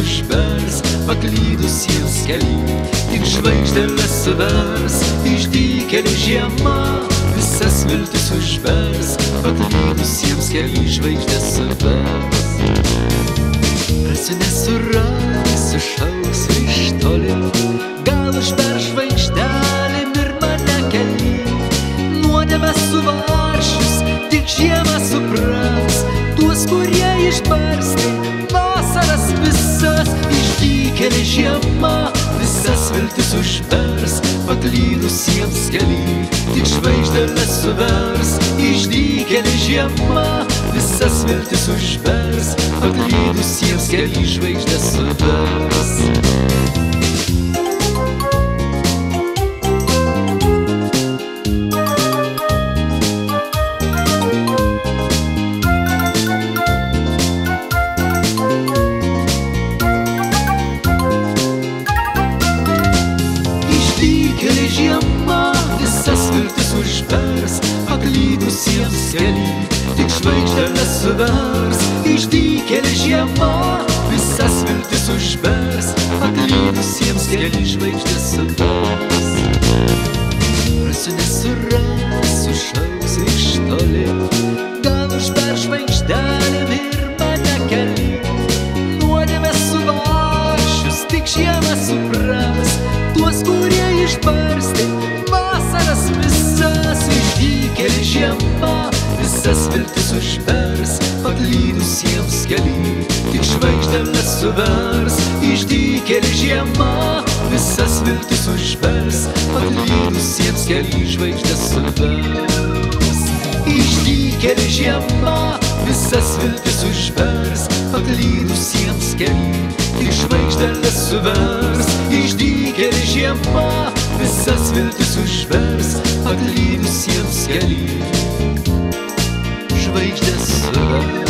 užbers paklydusiems keliai. Tik žvaigždėlės suvers, išdykėlių žiema, visas viltis užbers paklydusiems keliai žvaigždės suvers. Rasiu kurie išbarsti, vasaras visas, išdykėlė žiema, visas viltis užvers, paklydusiems keli, tik žvaigždėlės suvers, išdykėlė žiema, visas viltis užvers, paklydusiems keli žvaigždės suvers. Paklydusiems keli, tik žvaigždėlės suvers. Išdykėlė žiema, visas viltis užvers, paklydusiems keli žvaigždės suvers. Rasiu nesurasiu, šauksiu iš toli, gal užber žvaigždelėm ir mane keli. Nuodėmę suvašius, tik žiemą supras, tuos, kurie išbarstė, išdykėlė žiema, visas viltis užvers, paklydusiems keli, tik žvaigždėlės suvers, išdykėlė žiema, visas viltis užvers, paklydusiems keli žvaigždės suvers. Išdykėlė žiema, visas viltis užvers, paklydusiems keli, tik žvaigždėlės suvers. Išdykėlė žiema, visas viltis užvers, paklydusiems keli, žvaigždės suvers.